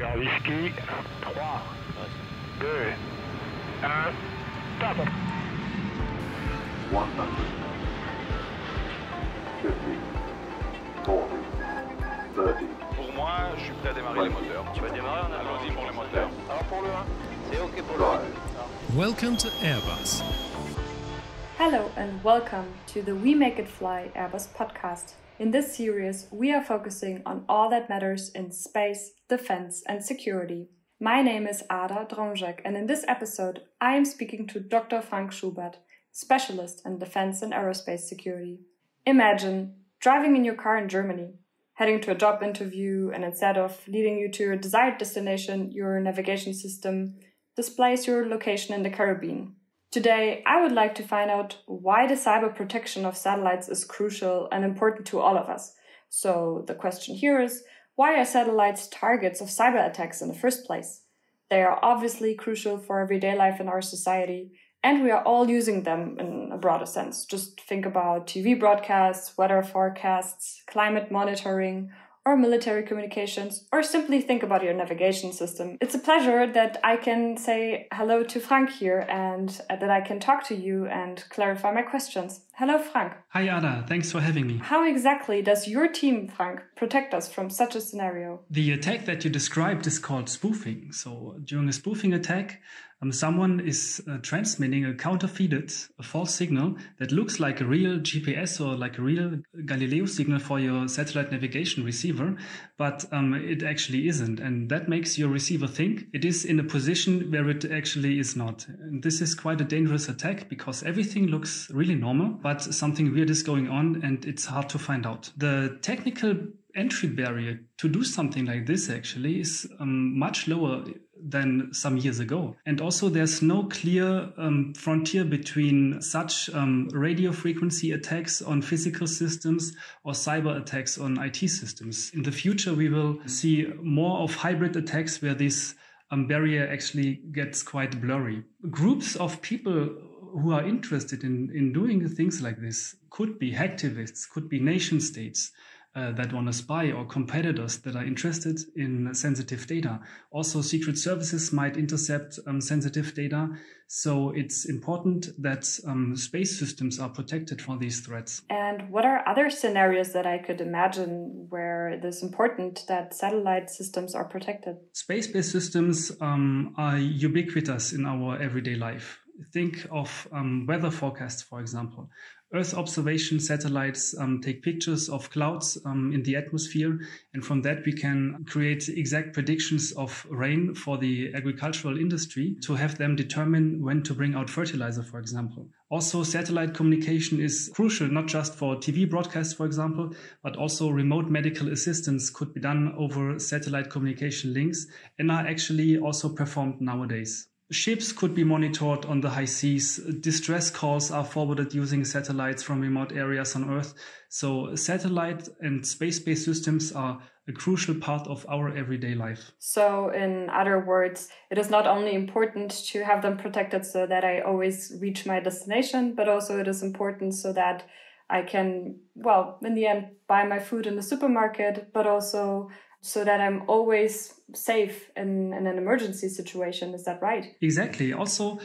Oscar Whiskey, 3, 2, 1, stop. 100, 50, 40, 30, Pour moi, je suis prêt à démarrer les moteurs. Tu vas démarrer en Allons-y pour les moteurs. Alors pour le 1. C'est ok pour le drive. Welcome to Airbus. Hello and welcome to the We Make It Fly Airbus podcast. In this series, we are focusing on all that matters in space, defense, and security. My name is Ada Dromjek, and in this episode, I am speaking to Dr. Frank Schubert, specialist in defense and aerospace security. Imagine driving in your car in Germany, heading to a job interview, and instead of leading you to your desired destination, your navigation system displays your location in the Caribbean. Today, I would like to find out why the cyber protection of satellites is crucial and important to all of us. So, the question here is why are satellites targets of cyber attacks in the first place? They are obviously crucial for everyday life in our society, and we are all using them in a broader sense. Just think about TV broadcasts, weather forecasts, climate monitoring, or military communications, or simply think about your navigation system. It's a pleasure that I can say hello to Frank here and uh, that I can talk to you and clarify my questions. Hello, Frank. Hi, Ada. Thanks for having me. How exactly does your team, Frank, protect us from such a scenario? The attack that you described is called spoofing. So, during a spoofing attack, um, someone is uh, transmitting a counterfeited, a false signal that looks like a real GPS or like a real Galileo signal for your satellite navigation receiver, but um, it actually isn't. And that makes your receiver think it is in a position where it actually is not. And this is quite a dangerous attack because everything looks really normal, but something weird is going on and it's hard to find out. The technical entry barrier to do something like this actually is um, much lower than some years ago. And also there's no clear um, frontier between such um, radio frequency attacks on physical systems or cyber attacks on IT systems. In the future, we will see more of hybrid attacks where this um, barrier actually gets quite blurry. Groups of people who are interested in, in doing things like this could be hacktivists, could be nation states, uh, that want to spy or competitors that are interested in sensitive data. Also, secret services might intercept um, sensitive data. So it's important that um, space systems are protected for these threats. And what are other scenarios that I could imagine where it is important that satellite systems are protected? Space based systems um, are ubiquitous in our everyday life. Think of um, weather forecasts, for example. Earth observation satellites um, take pictures of clouds um, in the atmosphere, and from that we can create exact predictions of rain for the agricultural industry to have them determine when to bring out fertilizer, for example. Also, satellite communication is crucial not just for TV broadcasts, for example, but also remote medical assistance could be done over satellite communication links and are actually also performed nowadays. Ships could be monitored on the high seas. Distress calls are forwarded using satellites from remote areas on Earth. So satellite and space-based systems are a crucial part of our everyday life. So, in other words, it is not only important to have them protected so that I always reach my destination, but also it is important so that I can, well, in the end, buy my food in the supermarket, but also so that I'm always safe in, in an emergency situation. Is that right? Exactly. Also,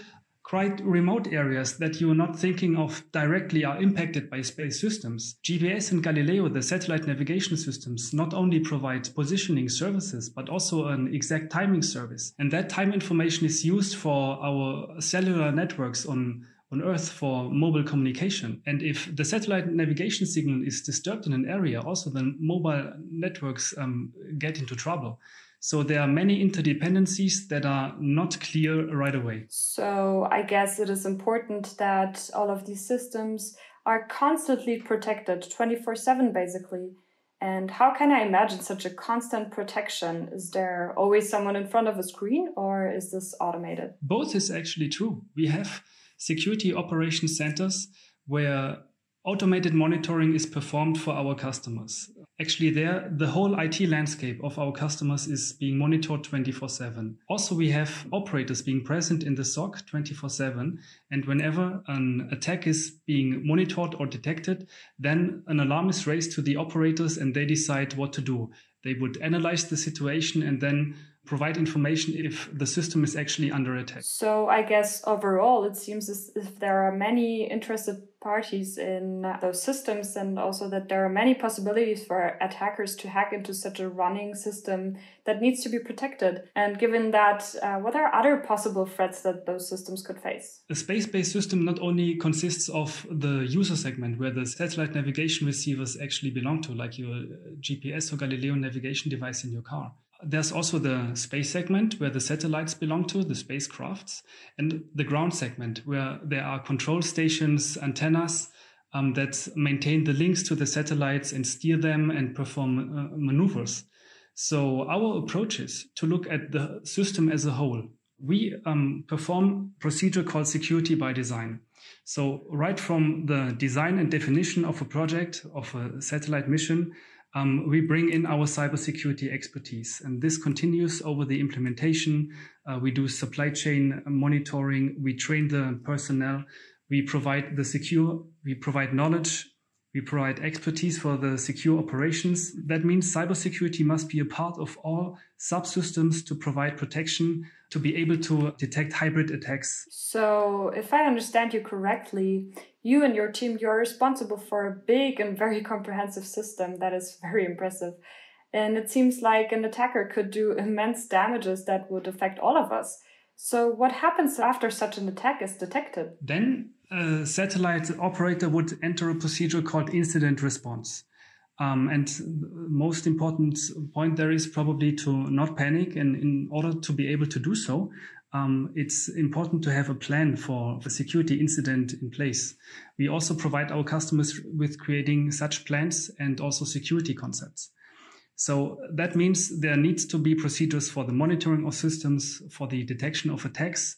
quite remote areas that you're not thinking of directly are impacted by space systems. GPS and Galileo, the satellite navigation systems, not only provide positioning services, but also an exact timing service. And that time information is used for our cellular networks on on Earth for mobile communication. And if the satellite navigation signal is disturbed in an area, also then mobile networks um, get into trouble. So there are many interdependencies that are not clear right away. So I guess it is important that all of these systems are constantly protected 24 7 basically. And how can I imagine such a constant protection? Is there always someone in front of a screen or is this automated? Both is actually true. We have security operation centers where automated monitoring is performed for our customers. Actually, there, the whole IT landscape of our customers is being monitored 24 7. Also, we have operators being present in the SOC 24 7. And whenever an attack is being monitored or detected, then an alarm is raised to the operators and they decide what to do. They would analyze the situation and then provide information if the system is actually under attack. So I guess overall, it seems as if there are many interested parties in those systems and also that there are many possibilities for attackers to hack into such a running system that needs to be protected. And given that, uh, what are other possible threats that those systems could face? A space based system not only consists of the user segment where the satellite navigation receivers actually belong to, like your GPS or Galileo navigation device in your car. There's also the space segment where the satellites belong to, the spacecrafts, and the ground segment where there are control stations, antennas um, that maintain the links to the satellites and steer them and perform uh, maneuvers. So our approach is to look at the system as a whole. We um, perform procedure called security by design. So right from the design and definition of a project, of a satellite mission, um, we bring in our cybersecurity expertise. And this continues over the implementation. Uh, we do supply chain monitoring. We train the personnel. We provide the secure, we provide knowledge. We provide expertise for the secure operations. That means cybersecurity must be a part of all subsystems to provide protection to be able to detect hybrid attacks. So, if I understand you correctly, you and your team, you're responsible for a big and very comprehensive system that is very impressive. And it seems like an attacker could do immense damages that would affect all of us. So, what happens after such an attack is detected? Then a satellite operator would enter a procedure called incident response. Um, and the most important point there is probably to not panic. And in order to be able to do so, um, it's important to have a plan for a security incident in place. We also provide our customers with creating such plans and also security concepts. So that means there needs to be procedures for the monitoring of systems, for the detection of attacks,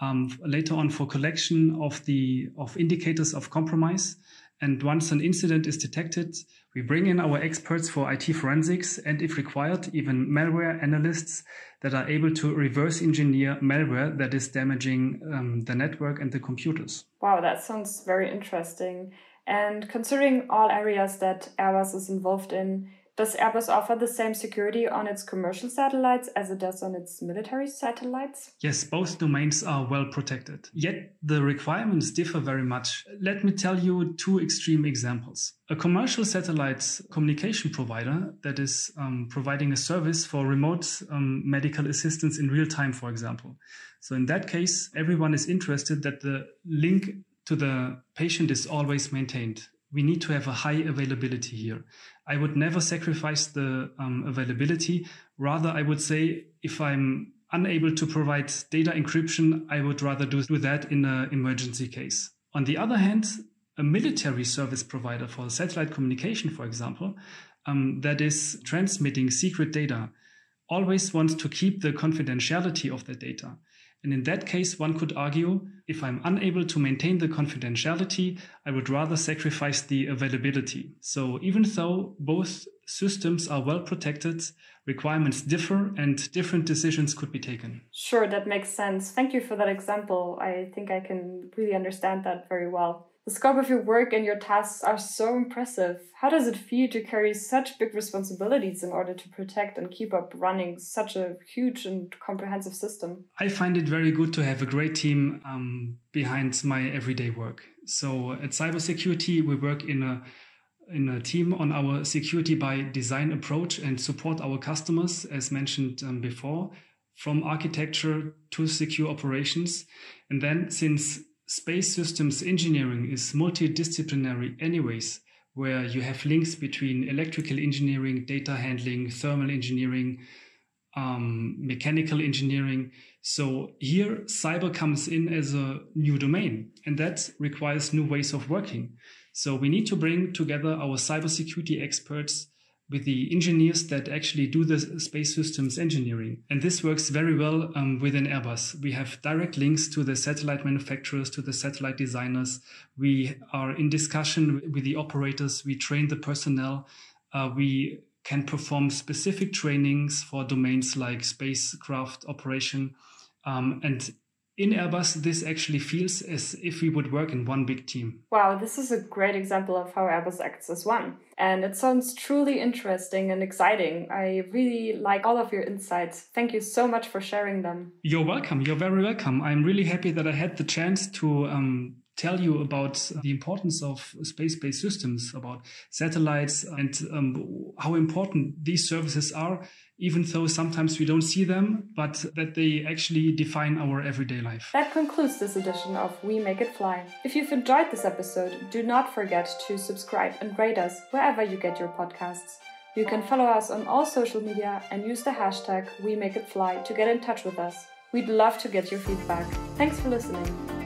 um, later on for collection of the of indicators of compromise. And once an incident is detected, we bring in our experts for IT forensics and, if required, even malware analysts that are able to reverse engineer malware that is damaging um, the network and the computers. Wow, that sounds very interesting. And considering all areas that Airbus is involved in, does Airbus offer the same security on its commercial satellites as it does on its military satellites? Yes, both domains are well protected. Yet the requirements differ very much. Let me tell you two extreme examples. A commercial satellite communication provider that is um, providing a service for remote um, medical assistance in real time, for example. So in that case, everyone is interested that the link to the patient is always maintained we need to have a high availability here. I would never sacrifice the um, availability. Rather, I would say if I'm unable to provide data encryption, I would rather do, do that in an emergency case. On the other hand, a military service provider for satellite communication, for example, um, that is transmitting secret data, always wants to keep the confidentiality of the data. And in that case, one could argue if I'm unable to maintain the confidentiality, I would rather sacrifice the availability. So even though both systems are well protected, requirements differ and different decisions could be taken. Sure, that makes sense. Thank you for that example. I think I can really understand that very well. The scope of your work and your tasks are so impressive. How does it feel to carry such big responsibilities in order to protect and keep up running such a huge and comprehensive system? I find it very good to have a great team um, behind my everyday work. So at cybersecurity, we work in a in a team on our security by design approach and support our customers, as mentioned um, before, from architecture to secure operations. And then, since space systems engineering is multidisciplinary anyways, where you have links between electrical engineering, data handling, thermal engineering, um, mechanical engineering. So here cyber comes in as a new domain and that requires new ways of working. So we need to bring together our cybersecurity experts with the engineers that actually do the space systems engineering. And this works very well um, within Airbus. We have direct links to the satellite manufacturers, to the satellite designers. We are in discussion with the operators. We train the personnel. Uh, we can perform specific trainings for domains like spacecraft operation. Um, and in Airbus, this actually feels as if we would work in one big team. Wow, this is a great example of how Airbus acts as one. And it sounds truly interesting and exciting. I really like all of your insights. Thank you so much for sharing them. You're welcome. You're very welcome. I'm really happy that I had the chance to um, tell you about the importance of space-based systems, about satellites, and um, how important these services are, even though sometimes we don't see them, but that they actually define our everyday life. That concludes this edition of We Make It Fly. If you've enjoyed this episode, do not forget to subscribe and rate us wherever you get your podcasts. You can follow us on all social media and use the hashtag We Make It Fly to get in touch with us. We'd love to get your feedback. Thanks for listening.